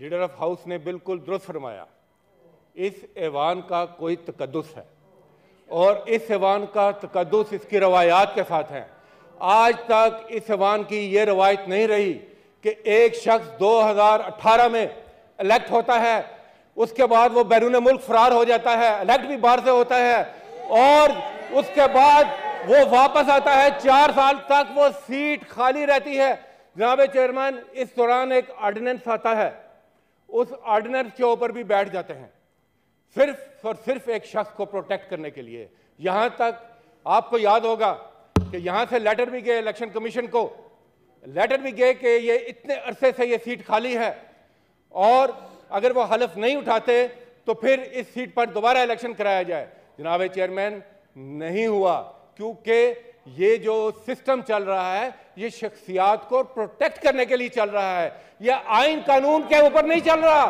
Leader of house ने बिल्कुल दुरुस्त फरमाया, इस ऐवान का कोई तकदस है और इस ऐवान का तकदस इसकी रवायात के साथ है। आज तक इस ऐवान की ये रवायत नहीं रही कि एक शख्स 2018 में इलेक्ट होता है, उसके बाद वो बैरून मुल्क फरार हो जाता है इलेक्ट भी बाहर से होता है और उसके बाद वो वापस आता है। चार साल तक वो सीट खाली रहती है। जनाब चेयरमैन, इस दौरान एक ऑर्डिनेंस आता है। उस ऑर्डिनेंस के ऊपर भी बैठ जाते हैं। सिर्फ़ और सिर्फ़ एक शख्स को प्रोटेक्ट करने के लिए। यहाँ तक, आपको याद होगा कि यहाँ से लेटर भी गए इलेक्शन कमीशन को। लेटर भी गए कि ये इतने अरसे से ये सीट खाली है। और अगर वो हलफ नहीं उठाते तो फिर इस सीट पर दोबारा इलेक्शन कराया जाए। जनाब चेयरमैन नहीं हुआ, क्योंकि ये जो सिस्टम चल रहा है ये शख्सियात को प्रोटेक्ट करने के लिए चल रहा है। ये आइन कानून के ऊपर नहीं चल रहा।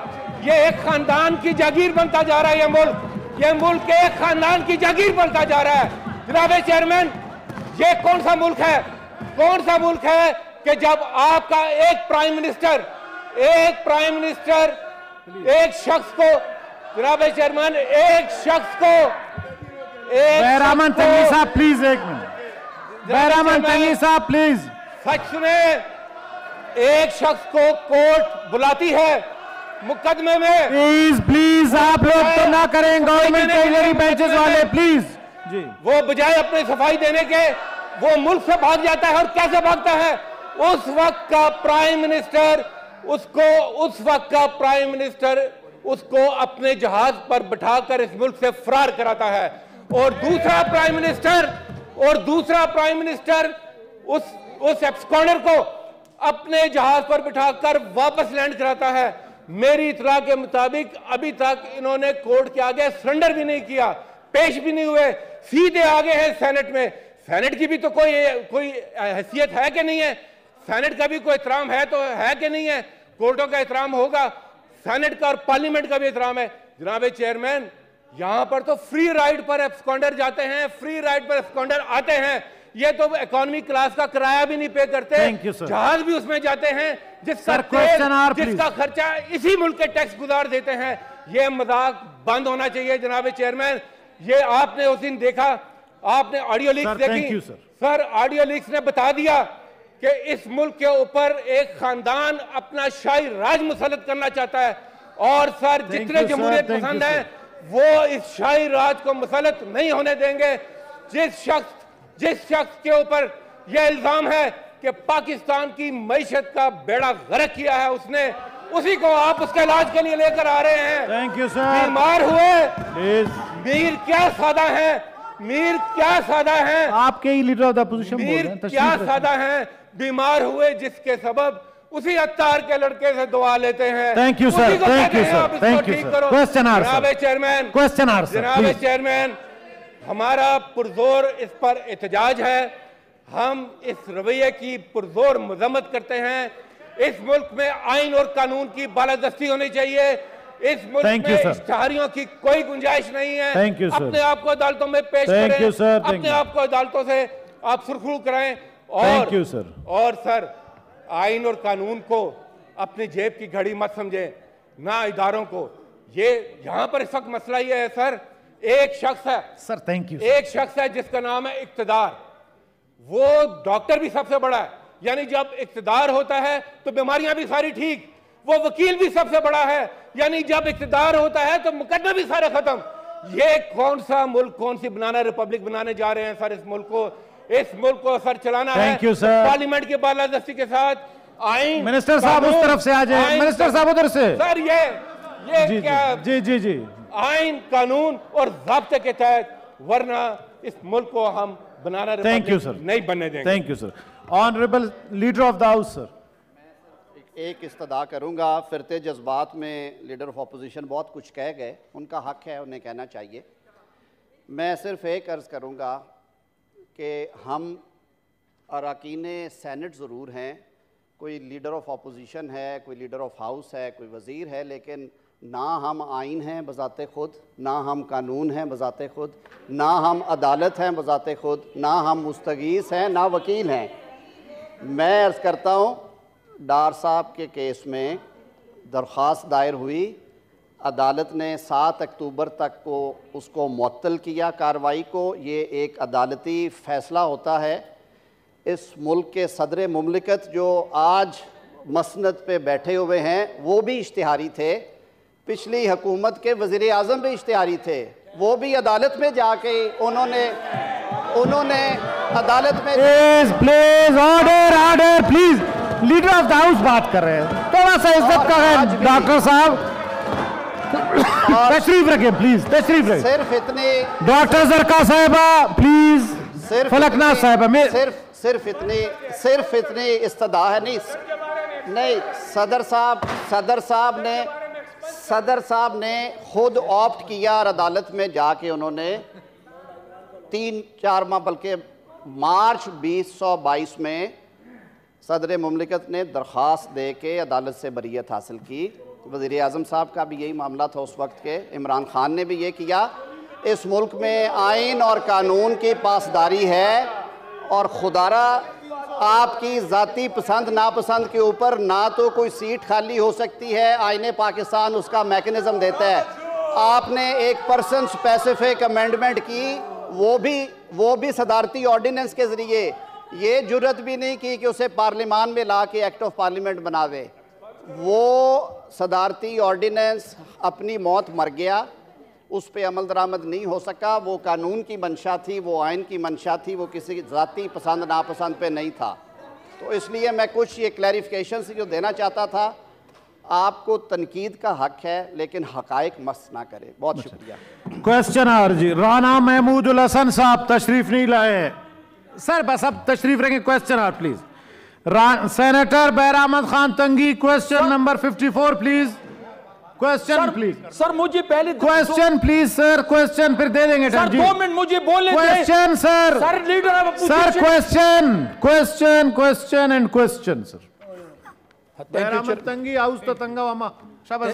ये एक खानदान की जागीर बनता जा रहा है ये मुल्क। ये मुल्क एक खानदान की जागीर बनता जा रहा है। जनाब चेयरमैन ये कौन सा मुल्क है? कौन सा मुल्क है कि जब आपका एक प्राइम मिनिस्टर एक प्राइम मिनिस्टर एक शख्स को जनाब चेयरमैन एक शख्स को एक साहब प्लीज़ एक मिनट बैरामन तंगी साहब प्लीज़ सच सुने एक शख्स को कोर्ट बुलाती है मुकदमे में। प्लीज़ प्लीज़ आप लोग तो ना करें गवर्नमेंट के बेंचेस वाले प्लीज़ जी। वो बजाय अपनी सफ़ाई देने के वो मुल्क से भाग जाता है और कैसे भागता है? उस वक्त का प्राइम मिनिस्टर उसको उस वक्त का प्राइम मिनिस्टर उसको अपने जहाज़ पर बिठाकर इस मुल्क से फरार कराता है। और दूसरा प्राइम मिनिस्टर और दूसरा प्राइम मिनिस्टर उस उस एब्सकॉर्नर को अपने जहाज़ पर बिठाकर वापस लैंड कराता है। मेरी इतला के मुताबिक अभी तक इन्होंने कोर्ट के आगे सरेंडर भी नहीं किया, पेश भी नहीं हुए, सीधे आगे हैं सेनेट में। सेनेट की भी तो कोई कोई हैसियत है कि नहीं है? सेनेट का भी कोई एहतराम है तो है कि नहीं है? कोर्टों का एहतराम होगा। सेनेट का और पार्लियामेंट का भी एहतराम है। जनाब चेयरमैन यहाँ पर तो फ्री राइड पर एब्सकॉन्डर जाते हैं फ्री राइड पर एब्सकॉन्डर आते हैं। ये तो इकोनॉमी क्लास का किराया भी नहीं पे करते जहाज़ भी उसमें जाते हैं जिसका जिसका खर्चा इसी मुल्क के टैक्स गुजार देते हैं। ये मज़ाक बंद होना चाहिए जनाब चेयरमैन ये आपने उस दिन देखा आपने ऑडियो लीक्स देखी। सर ऑडियो लीक्स ने बता दिया कि इस मुल्क के ऊपर एक खानदान अपना शाही राज मुसलत करना चाहता है। और सर जितने जमहूरियत पसंद है वो इस शाही राज को मुसलत नहीं होने देंगे। जिस शख्स जिस शख्स के ऊपर यह इल्ज़ाम है कि पाकिस्तान की मीशत का बेड़ा गर्क किया है उसने उसी को आप उसके इलाज के लिए लेकर आ रहे हैं। थैंक यू सर बीमार हुए? मीर क्या सादा है? मीर क्या सादा है? आपके ही leader of the opposition Mir क्या सादा है? बीमार हुए जिसके सबब उसी अत्तार के लड़के से दुआ लेते हैं। Thank you sir thank you sir thank you sir question answer chairman. Question answer जनाब चेयरमैन हमारा पुरजोर इस पर एहतजाज है। हम इस रवैये की पुरजोर मजम्मत करते हैं। इस मुल्क में आइन और कानून की बालादस्ती होनी चाहिए। इस मुल्क Thank में इश्तहारियों की कोई गुंजाइश नहीं है। Thank you, अपने आप को अदालतों में पेश Thank करें। you, sir. अपने. आप को अदालतों से आप सुरखरू कराएँ। और Thank you, sir. और सर आइन और कानून को अपनी जेब की घड़ी मत समझें ना इदारों को। ये यहाँ पर इस वक्त मसला ये है सर एक शख्स है। सर थैंक यू एक शख्स है जिसका नाम है इक्तदार। वो डॉक्टर भी सबसे बड़ा है। यानी जब इक्तदार होता है तो बीमारियाँ भी सारी ठीक। वो वकील भी सबसे बड़ा है। यानी जब इकतदार होता है तो मुकदमे भी सारे खत्म। ये कौन सा मुल्क कौन सी बनाना रिपब्लिक बनाने जा रहे हैं सर इस मुल्क को? इस मुल्क को सर चलाना है। you, sir. पार्लियामेंट की बालादस्ती के साथ आइन मिनिस्टर साहब उस तरफ़ से आ जाए। मिनिस्टर साहब उधर से। सर ये ये जी क्या जी जी जी। आइन कानून और जब्ते के तहत वरना इस मुल्क को हम बनाना थैंक यू सर नहीं बनने देंगे। Thank you sir honourable leader of the house sir एक इस्तदा करूँगा। फिरते जज्बात में लीडर ऑफ़ अपोजिशन बहुत कुछ कह गए। उनका हक है उन्हें कहना चाहिए। मैं सिर्फ़ एक अर्ज़ करूँगा कि हम अरकान सैनट ज़रूर हैं, कोई लीडर ऑफ़ अपोजिशन है, कोई लीडर ऑफ़ हाउस है, कोई वज़ीर है, लेकिन ना हम आइन हैं बज़ात ख़ुद, ना हम कानून हैं बज़ात ख़ुद, ना हम अदालत हैं बज़ात ख़ुद, ना हम मुस्तगीस हैं, ना वकील हैं। मैं अर्ज़ करता हूँ, डार साहब के केस में दरख्वास्त दायर हुई। अदालत ने सात अक्टूबर तक को उसको मअतल किया कार्रवाई को। ये एक अदालती फ़ैसला होता है। इस मुल्क के सदर ममलिकत जो आज मसनद पे बैठे हुए हैं वो भी इश्तिहारी थे। पिछली हुकूमत के वज़ी अजम भी इश्तहारी थे। वो भी अदालत में जाके उन्होंने उन्होंने अदालत में please please order order please leader of the house बात कर रहे हैं। थोड़ा सा इज़्ज़त का है डॉक्टर साहब। तशरीफ़ रखें प्लीज़ तशरीफ़ रखें। सिर्फ़ इतनी डॉक्टर जरका साहबा प्लीज़ सिर्फ़ फलकनाथ साहबा मैं सिर्फ़ सिर्फ़ इतनी सिर्फ़ इतनी इस्तदा है नहीं नहीं सदर साहब सदर साहब ने सदर साहब ने खुद ऑप्ट किया और अदालत में जाके उन्होंने। तीन चार माह बल्कि मार्च 2022 में सदर ममलिकत ने दरख्वास्त दे के अदालत से बरीत हासिल की। वज़ी अजम साहब का भी यही मामला था उस वक्त के। इमरान खान ने भी ये किया, इस मुल्क में आइन और कानून की पासदारी है और खुदारा आपकी ज़ाती पसंद, नापसंद के ऊपर ना तो कोई सीट खाली हो सकती है आइन पाकिस्तान उसका मैकेनिज़्म देता है। आपने एक पर्सन स्पेसिफिक अमेंडमेंट की, वो भी वो भी सदारती ऑर्डिनेंस के ज़रिए। ये ज़रूरत भी नहीं की कि उसे पार्लिमान में ला के एक्ट ऑफ़ पार्लियामेंट बनावे। वो सदारती ऑर्डिनेंस अपनी मौत मर गया उस पर अमल दरामद नहीं हो सका वो कानून की मंशा थी वो आयन की मंशा थी वो किसी ज़ाती पसंद नापसंद पे नहीं था। तो इसलिए मैं कुछ ये क्लैरिफिकेशन से जो देना चाहता था आपको तनकीद का हक है लेकिन हकायक मस्त ना करें। बहुत शुक्रिया। क्वेश्चन जी राना महमूद हसन साहब तशरीफ़ नहीं लाए सर बस अब तशरीफ़ रखें क्वेश्चन और senator Behramand Khan Tangi question number 54 please question please sir मुझे पहले क्वेश्चन प्लीज़ सर क्वेश्चन फिर दे देंगे सर दो मिनट मुझे बोलने दें। Question sir sir leader sir question question question and question sir Behramand Tangi house तो तंगा वामा शाबाश